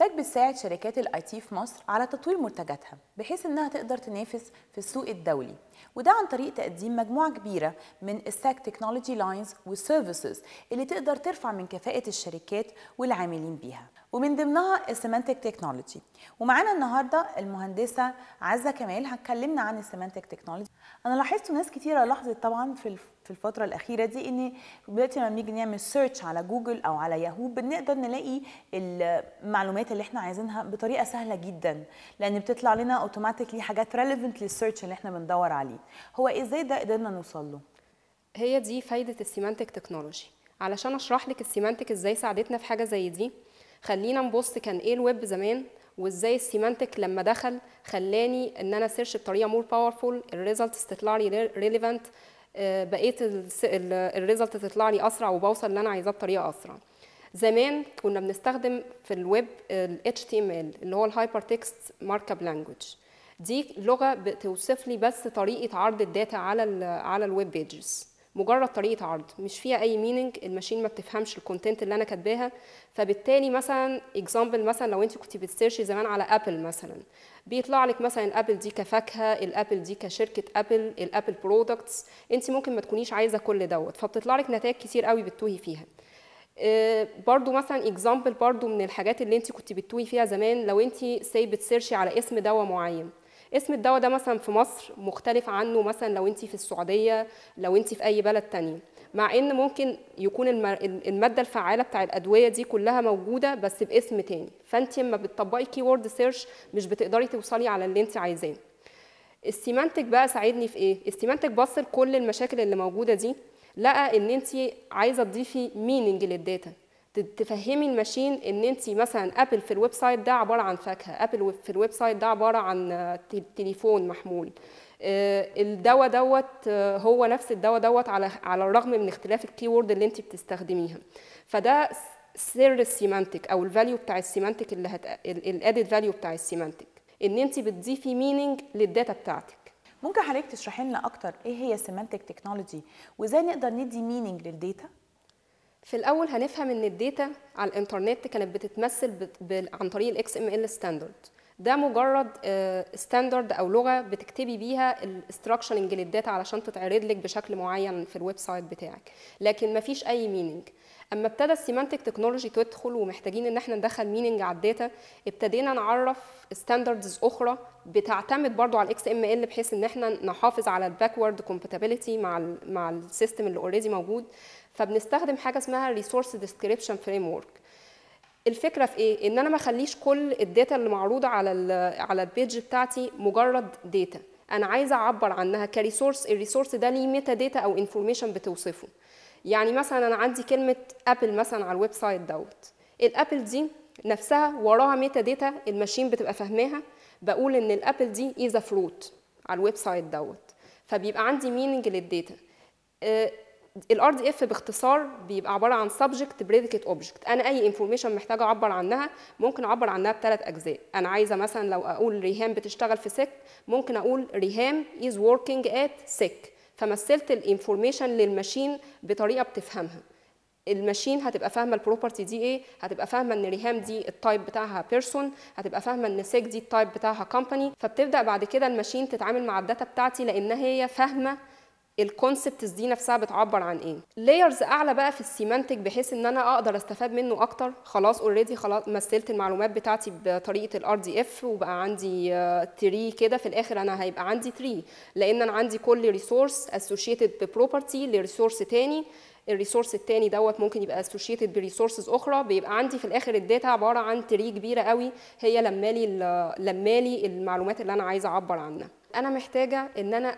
SECC بتساعد شركات ال IT في مصر على تطوير منتجاتها بحيث إنها تقدر تنافس في السوق الدولي. وده عن طريق تقديم مجموعة كبيرة من ال SECC technology lines وال services اللي تقدر ترفع من كفاءة الشركات والعاملين بيها. ومن ضمنها ال semantic technology ومعانا النهارده المهندسة عزة كمال هتكلمنا عن ال semantic technology أنا لاحظت ناس كتيرة لاحظت طبعا في في الفترة الأخيرة دي إن دلوقتي لما بنيجي نعمل search على جوجل أو على ياهو بنقدر نلاقي المعلومات اللي إحنا عايزينها بطريقة سهلة جدا لأن بتطلع لنا automatically حاجات relevant لل search اللي إحنا بندور عليه. هو إزاي ده قدرنا نوصل له؟ هي دي فايدة ال semantic technology. علشان أشرح لك ال semantic إزاي ساعدتنا في حاجة زي دي خلينا نبص كان إيه الويب زمان وإزاي ال semantic لما دخل خلاني إن أنا search بطريقة more powerful ال results تطلع لي relevant بقيت ال result تطلع لي أسرع وبوصل اللي أنا عايزاه بطريقة أسرع. زمان كنا بنستخدم في الويب ال HTML اللي هو ال hypertext mark language دي لغة بتوصف لي بس طريقة عرض ال data على على ال web pages مجرد طريقة عرض مش فيها أي meaning ال machine ما بتفهمش ال content اللي أنا كاتباها. فبالتالي مثلا example مثلا لو أنت كنت بت search ي زمان على apple مثلا بيطلع لك مثلا ال apple دي كفاكهة ال apple دي كشركة Apple ال Apple products أنت ممكن ما تكونيش عايزة كل دوت. فبتطلع لك نتائج كتير قوي بتتوهي فيها. أه برضو مثلا example برضو من الحاجات اللي أنت كنت بتتوهي فيها زمان لو أنت سي بت search ي على اسم دواء معين. اسم الدواء ده مثلا في مصر مختلف عنه مثلا لو انت في السعودية لو انت في أي بلد تاني مع إن ممكن يكون المادة الفعالة بتاع الأدوية دي كلها موجودة بس باسم تاني. فانت لما بتطبقي keyword search مش بتقدري توصلي على اللي انت عايزاه. ال semantic بقى ساعدني في إيه؟ ال semantic بص لكل المشاكل اللي موجودة دي لقى إن انت عايزة تضيفي meaning لل data. تفهمي ال machine إن انت مثلا apple في ال website ده عبارة عن فاكهة Apple في ال website ده عبارة عن تليفون محمول. الدواء دوت هو نفس الدواء دوت على على الرغم من اختلاف ال keyword اللي انت بتستخدميها. فده سر ال semantic أو ال value بتاع ال semantic اللي هت ال added value بتاع ال semantic إن انت بتضيفي meaning لل data بتاعتك. ممكن حضرتك تشرحي لنا أكتر إيه هي ال semantic technology وإزاي نقدر ندي meaning لل data؟ في الأول هنفهم إن ال data على الإنترنت كانت بتتمثل عن طريق ال XML standard ده مجرد standard أو لغة بتكتبي بيها ال structuring لل data علشان تتعرض لك بشكل معين في ال website بتاعك. لكن ما فيش أي meaning أما ابتدى ال semantic technology تدخل ومحتاجين إن إحنا ندخل meaning على ال data ابتدينا نعرف standards أخرى بتعتمد برضو على ال XML بحيث إن إحنا نحافظ على ال backward compatibility مع ال مع ال system اللي already موجود. فبنستخدم حاجة اسمها Resource Description Framework الفكرة في إيه؟ إن أنا ما أخليش كل ال data اللي معروضة على على ال page بتاعتي مجرد data أنا عايزة أعبر عنها ك resource ال resource ده ليه metadata أو information بتوصفه. يعني مثلا أنا عندي كلمة apple مثلا على ال website دوت ال apple دي نفسها وراها metadata ال machine بتبقى فاهماها. بقول إن ال apple دي is fruit على ال website دوت. فبيبقى عندي meaning لل data. ال RDF باختصار بيبقى عبارة عن subject predicate object أنا أي information محتاجة أعبر عنها ممكن أعبر عنها بثلاث أجزاء. أنا عايزة مثلا لو أقول ريهام بتشتغل في SECC ممكن أقول ريهام is working at SECC فمثلت ال information لل machine بطريقة بتفهمها. ال machine هتبقى فاهمة ال property دي إيه؟ هتبقى فاهمة إن ريهام دي ال type بتاعها person هتبقى فاهمة إن SECC دي ال type بتاعها company فبتبدأ بعد كده ال machine تتعامل مع ال data بتاعتي لأن هي فاهمة ال concepts دي نفسها بتعبر عن إيه. layers أعلى بقى في ال semantic بحيث إن أنا أقدر أستفاد منه أكتر. خلاص already خلاص مثلت المعلومات بتاعتي بطريقة ال RDF وبقى عندي tree كده. في الآخر أنا هيبقى عندي tree لأن أنا عندي كل resource associated ب property ل resource تاني. ال resource التاني دوت ممكن يبقى associated ب resources أخرى بيبقى عندي في الآخر ال data عبارة عن tree كبيرة قوي هي لمالي لمالي المعلومات اللي أنا عايزة أعبر عنها. أنا محتاجة إن أنا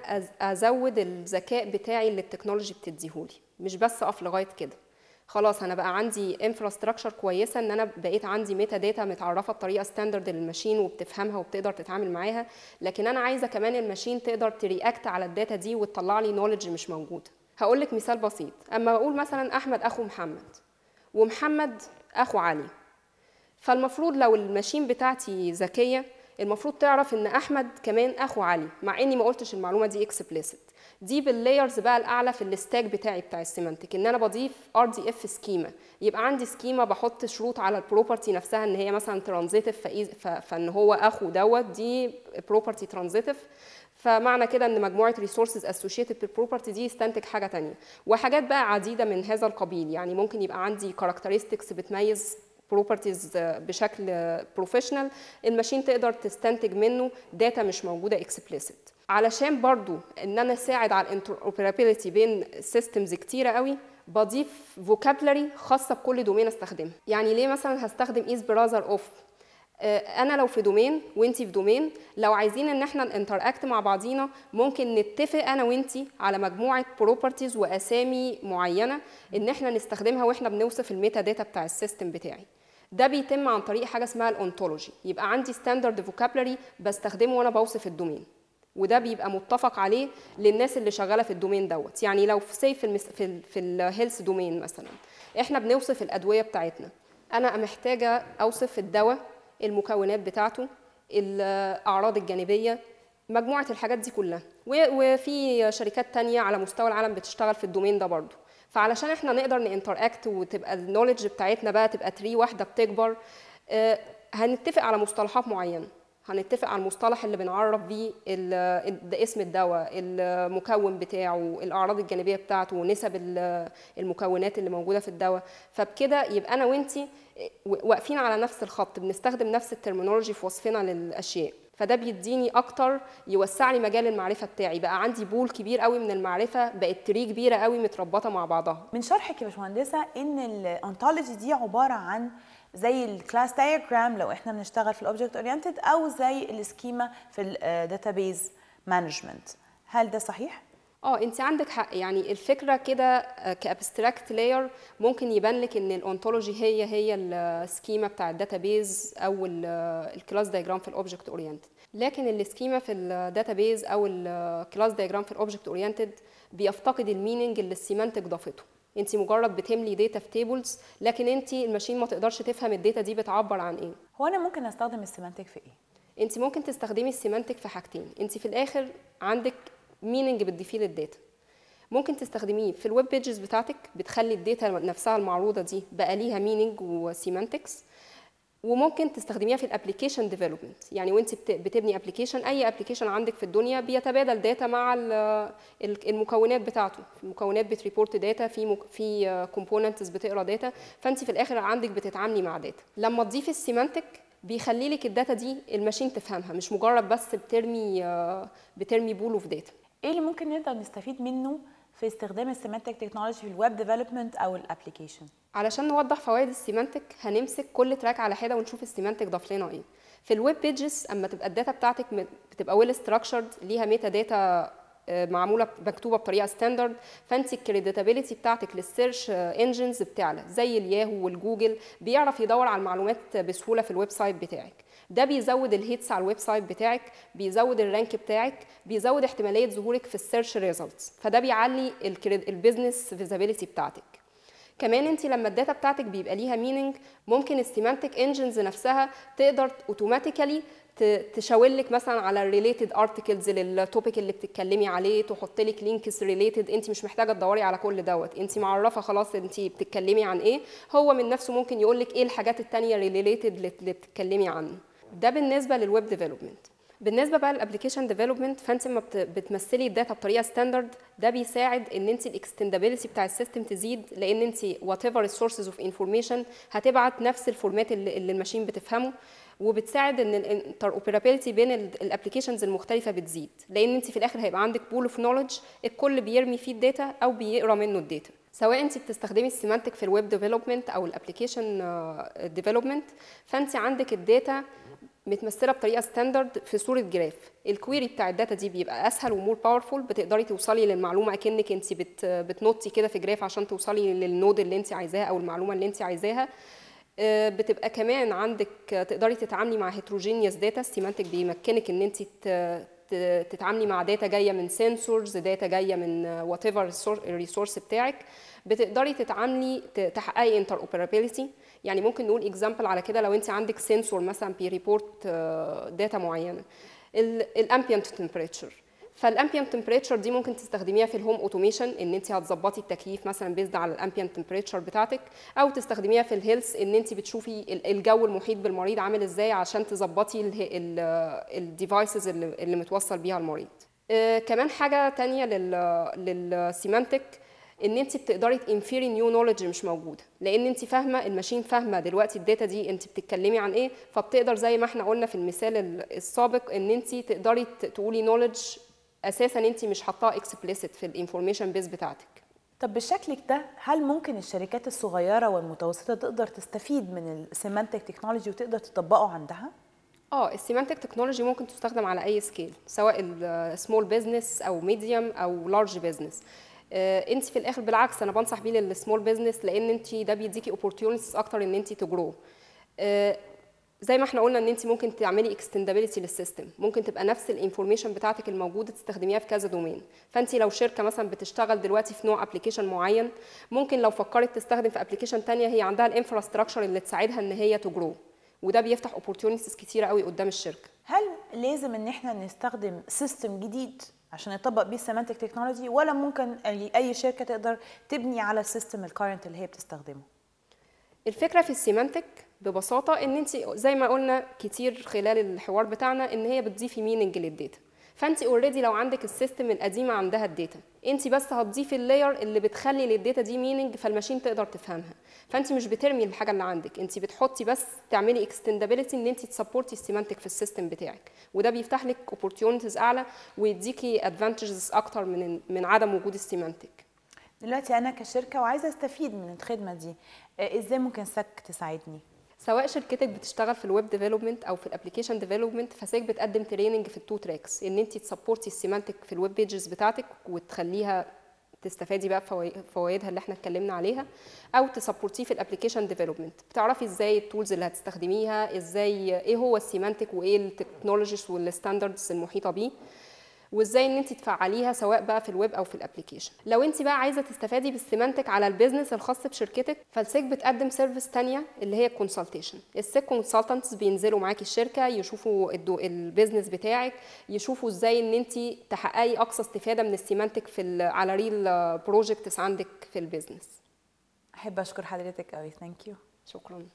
أزود الذكاء بتاعي اللي ال technology بتديهولي مش بس أقف لغاية كده. خلاص أنا بقى عندي infrastructure كويسة إن أنا بقيت عندي metadata متعرفة بطريقة standard لل machine وبتفهمها وبتقدر تتعامل معاها لكن أنا عايزة كمان ال machine تقدر ت react على ال data دي وتطلع لي knowledge مش موجوده هقول لك مثال بسيط. أما بقول مثلا أحمد أخو محمد ومحمد أخو علي. فالمفروض لو ال machine بتاعتي ذكية المفروض تعرف إن أحمد كمان أخو علي مع إني ما قلتش المعلومة دي explicit دي بال layers بقى الأعلى في ال stack بتاعي بتاع ال semantic إن أنا بضيف RDF schema يبقى عندي schema بحط شروط على ال property نفسها إن هي مثلا transitive فإن هو أخو دوت دي property transitive فمعنى كده إن مجموعة resources associated بال property دي يستنتج حاجة تانية. وحاجات بقى عديدة من هذا القبيل. يعني ممكن يبقى عندي characteristics بتميز properties بشكل professional ال machine تقدر تستنتج منه data مش موجودة explicit علشان برضو إن أنا أساعد على ال interoperability بين systems كتيرة قوي بضيف vocabulary خاصة بكل domain أستخدمها. يعني ليه مثلا هستخدم is brother of أنا لو في domain وإنتي في domain لو عايزين إن إحنا ن interact مع بعضينا ممكن نتفق أنا وإنتي على مجموعة properties وأسامي معينة إن إحنا نستخدمها وإحنا بنوصف ال metadata بتاع ال system بتاعي. ده بيتم عن طريق حاجة اسمها ال ontology. يبقى عندي standard vocabulary بستخدمه وأنا بوصف ال domain. وده بيبقى متفق عليه للناس اللي شغالة في ال domain دوت. يعني لو في سي في المس... في, ال... في ال health domain مثلا إحنا بنوصف الأدوية بتاعتنا. أنا محتاجة أوصف الدواء المكونات بتاعته الأعراض الجانبية مجموعة الحاجات دي كلها. وفي شركات تانية على مستوى العالم بتشتغل في ال domain ده برضه. فعلشان إحنا نقدر ن interact وتبقى ال knowledge بتاعتنا بقى تبقى tree واحدة بتكبر هنتفق على مصطلحات معينة. هنتفق على المصطلح اللي بنعرف بيه اسم الدواء المكون بتاعه الأعراض الجانبية بتاعته نسب المكونات اللي موجودة في الدواء. فبكده يبقى أنا وأنتي واقفين على نفس الخط بنستخدم نفس ال terminology في وصفنا للأشياء. فده بيديني أكتر يوسع لي مجال المعرفة بتاعي. بقى عندي pool كبير قوي من المعرفة بقت tree كبيرة قوي متربطة مع بعضها. من شرحك يا باشمهندسة إن ال ontology دي عبارة عن زي ال class diagram لو إحنا بنشتغل في ال object oriented أو زي ال schema في ال database management هل ده صحيح؟ آه أنت عندك حق. يعني الفكرة كده ك abstract layer ممكن يبان لك إن ال ontology هي هي ال schema بتاع ال database أو ال class diagram في ال object oriented لكن ال schema في ال database أو ال class diagram في ال object oriented بيفتقد ال meaning اللي ال semantic ضافته. انت مجرد بتملي data في tables لكن انت ال machine ما تقدرش تفهم ال data دي بتعبر عن إيه. هو أنا ممكن أستخدم ال semantic في إيه؟ انت ممكن تستخدمي ال semantic في حاجتين. انت في الآخر عندك meaning بتضيفيه لل data ممكن تستخدميه في ال web pages بتاعتك بتخلي ال data نفسها المعروضة دي بقى ليها meaning و semantics وممكن تستخدميها في ال application development يعني وانت بتبني application أي application عندك في الدنيا بيتبادل data مع المكونات بتاعته. المكونات بت report data في في components بتقرأ data فأنت في الآخر عندك بتتعاملي مع data لما تضيفي ال semantic بيخلي لك ال data دي ال machine تفهمها مش مجرد بس بترمي بترمي pool of data إيه اللي ممكن نقدر نستفيد منه؟ في استخدام ال semantic technology في ال web development أو ال application علشان نوضح فوائد ال semantic هنمسك كل track على حدة ونشوف ال semantic ضاف لنا إيه. في ال web pages أما تبقى ال data بتاعتك بتبقى well structured ليها metadata معمولة مكتوبة بطريقة standard فانت ال credibility بتاعتك لل search engines بتعلى زي الياهو والجوجل بيعرف يدور على المعلومات بسهولة في ال website بتاعك. ده بيزود ال hits على ال website بتاعك بيزود ال rank بتاعك بيزود احتمالية ظهورك في ال search results فده بيعلي ال business visibility بتاعتك. كمان انت لما ال data بتاعتك بيبقى ليها meaning ممكن ال semantic engines نفسها تقدر automatically تشاور لك مثلا على ال related articles لل topic اللي بتتكلمي عليه تحط لك links related انت مش محتاجة تدوري على كل دوت. انت معرفة خلاص انت بتتكلمي عن إيه هو من نفسه ممكن يقول لك إيه الحاجات التانية related اللي بتتكلمي عنه. ده بالنسبة لل web development بالنسبة بقى لل application development فانت لما بتمثلي ال data بطريقة standard ده بيساعد إن انت ال extendability بتاع ال system تزيد لأن انت whatever ال sources of information هتبعت نفس ال format اللي ال machine بتفهمه. وبتساعد إن ال interoperability بين ال applications المختلفة بتزيد. لأن أنت في الآخر هيبقى عندك pool of knowledge الكل بيرمي فيه ال data أو بيقرأ منه ال data. سواء أنت بتستخدمي ال semantic في ال web development أو ال application development فأنت عندك ال data متمثلة بطريقة standard في صورة graph. ال query بتاع ال data دي بيبقى أسهل و more powerful بتقدري توصلي للمعلومة أكنك أنت بت بتنطي كده في graph عشان توصلي لل node اللي أنت عايزاها أو المعلومة اللي أنت عايزاها. بتبقى كمان عندك تقدري تتعاملي مع heterogeneous data ال semantic بيمكنك إن انت تتعاملي مع data جاية من sensors data جاية من whatever ال resource بتاعك. بتقدري تتعاملي تحققي interoperability يعني ممكن نقول example على كده لو انت عندك sensor مثلا بي report data معينة. ال ambient temperature فال ambient temperature دي ممكن تستخدميها في ال home automation إن انت هتظبطي التكييف مثلا based على ال ambient temperature بتاعتك أو تستخدميها في ال health إن انت بتشوفي الجو المحيط بالمريض عامل إزاي عشان تظبطي ال devices اللي, متوصل بيها المريض. آه كمان حاجة تانية لل semantic إن انت بتقدري ت infer ي new knowledge مش موجوده لأن انت فاهمة ال machine فاهمة دلوقتي ال data دي انت بتتكلمي عن إيه فبتقدر زي ما إحنا قلنا في المثال السابق إن انت تقدري تقولي knowledge أساسا أنت مش حاطاه explicit في ال information base بتاعتك. طب بالشكل ده هل ممكن الشركات الصغيرة والمتوسطة تقدر تستفيد من ال semantic technology وتقدر تطبقه عندها؟ آه ال semantic technology ممكن تستخدم على أي scale سواء ال small business أو medium أو large business أنت في الآخر بالعكس أنا بنصح بيه لل small business لأن أنت ده بيديكي opportunities أكتر إن أنت ت grow زي ما إحنا قلنا ان انت ممكن تعملي extendability لل system. ممكن تبقى نفس ال information بتاعتك الموجودة تستخدميها في كذا domain فانت لو شركة مثلا بتشتغل دلوقتي في نوع application معين ممكن لو فكرت تستخدم في application ثانية هي عندها ال infrastructure اللي تساعدها إن هي ت grow وده بيفتح opportunities كتيرة قوي قدام الشركة. هل لازم إن إحنا نستخدم system جديد عشان نطبق بيه ال semantic technology ولا ممكن اي شركة تقدر تبني على ال system ال current اللي هي بتستخدمه؟ الفكرة في ال semantic ببساطة إن انت زي ما قلنا كتير خلال الحوار بتاعنا إن هي بتضيفي meaning لل data. فانت already لو عندك ال system القديمة عندها ال data. انت بس هتضيفي ال layer اللي بتخلي لل data دي meaning فال machine تقدر تفهمها. فانت مش بترمي الحاجة اللي عندك. انت بتحطي بس تعملي extendability إن انت ت support ي ال semantic في ال system بتاعك. وده بيفتح لك opportunities أعلى ويديكي advantages أكتر من من عدم وجود ال semantic. دلوقتي أنا كشركة وعايزة أستفيد من الخدمة دي. إزاي ممكن SECC تساعدني؟ سواء شركتك بتشتغل في ال web development أو في ال application development ف SECC بتقدم training في ال two tracks إن انت ت support ي ال semantic في ال web pages بتاعتك وتخليها تستفادي بقى فوائدها اللي إحنا اتكلمنا عليها أو ت support يه في ال application development بتعرفي إزاي ال tools اللي هتستخدميها إزاي إيه هو ال semantic وإيه ال technologies وال standards المحيطه بيه. وازاي ان انت تفعليها سواء بقى في الويب أو في ال application لو انت بقى عايزة تستفادي بال semantic على ال business الخاص بشركتك فال SECC بتقدم service تانية اللي هي ال consultation ال SECC consultants بينزلوا معاكي الشركة يشوفوا ال business بتاعك يشوفوا إزاي ان انت تحققي أقصى استفادة من ال semantic في على real projects عندك في ال business. أحب أشكر حضرتك قوي thank you شكرا.